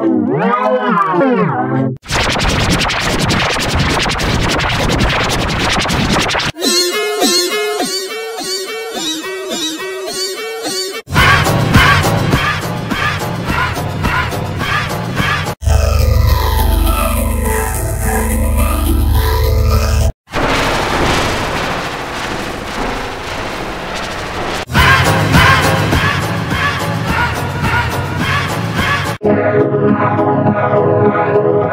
Wow. Oh, my God.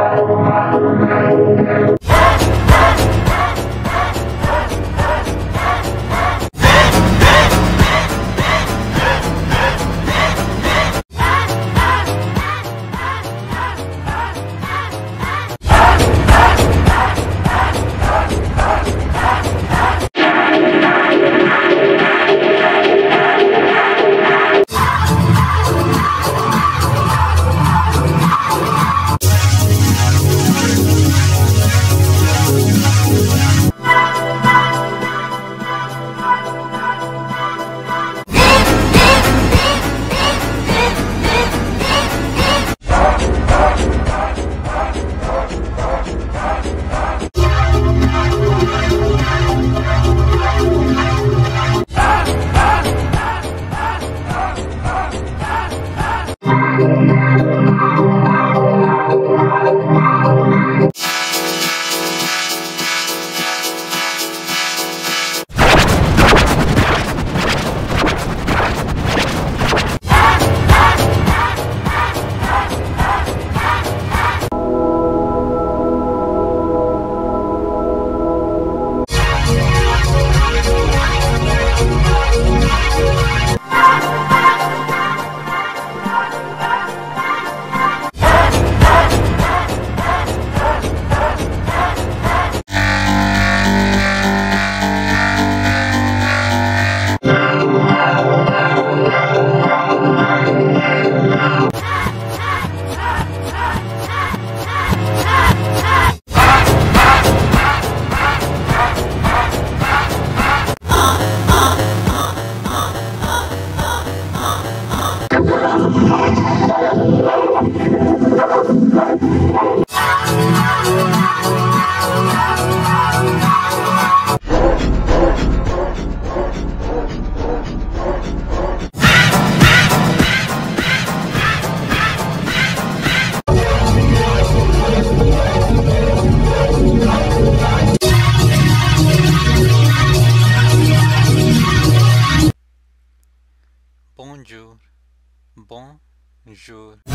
Bonjour. Bonjour.